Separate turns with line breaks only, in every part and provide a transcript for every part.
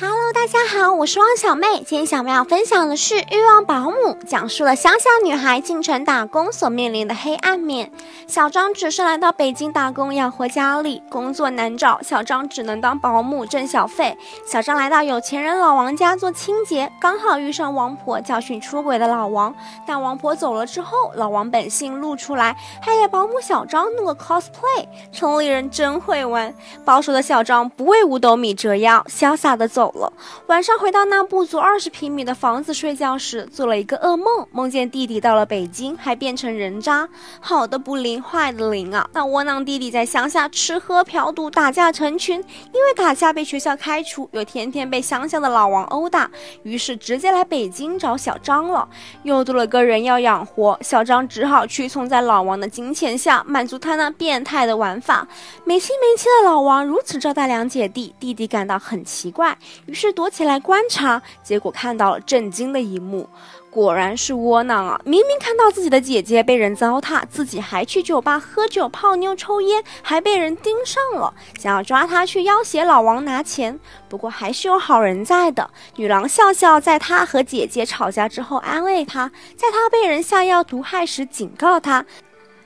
Hello，大家好，我是汪小妹。今天小妹要分享的是《欲望保姆》，讲述了乡下女孩进城打工所面临的黑暗面。小张只是来到北京打工养活家里，工作难找，小张只能当保姆挣小费。小张来到有钱人老王家做清洁，刚好遇上王婆教训出轨的老王。但王婆走了之后，老王本性露出来，还给保姆小张弄个 cosplay。城里人真会玩，保守的小张不为五斗米折腰，潇洒的走。了。晚上回到那不足二十平米的房子睡觉时，做了一个噩梦，梦见弟弟到了北京，还变成人渣。好的不灵，坏的灵啊！那窝囊弟弟在乡下吃喝嫖赌，打架成群，因为打架被学校开除，又天天被乡下的老王殴打，于是直接来北京找小张了。又多了个人要养活，小张只好屈从在老王的金钱下，满足他那变态的玩法。没心没气的老王如此招待两姐弟，弟弟感到很奇怪。于是躲起来观察，结果看到了震惊的一幕，果然是窝囊啊！明明看到自己的姐姐被人糟蹋，自己还去酒吧喝酒、泡妞、抽烟，还被人盯上了，想要抓他去要挟老王拿钱。不过还是有好人在的，女郎笑笑在他和姐姐吵架之后安慰他，在他被人下药毒害时警告他。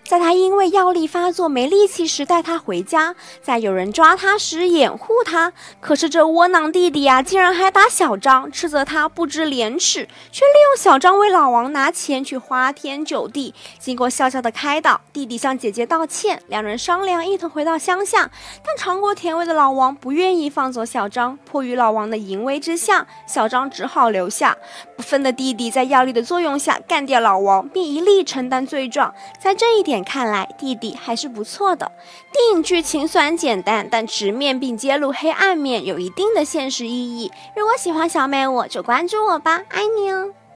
在他因为药力发作没力气时带他回家，在有人抓他时掩护他。可是这窝囊弟弟呀，竟然还打小张，斥责他不知廉耻，却利用小张为老王拿钱去花天酒地。经过笑笑的开导，弟弟向姐姐道歉，两人商量一同回到乡下。但尝过甜味的老王不愿意放走小张，迫于老王的淫威之下，小张只好留下。不忿的弟弟在药力的作用下干掉老王，并一力承担罪状。在这一点。点看来，弟弟还是不错的。电影剧情虽然简单，但直面并揭露黑暗面，有一定的现实意义。如果喜欢小美，我就关注我吧，爱你哦。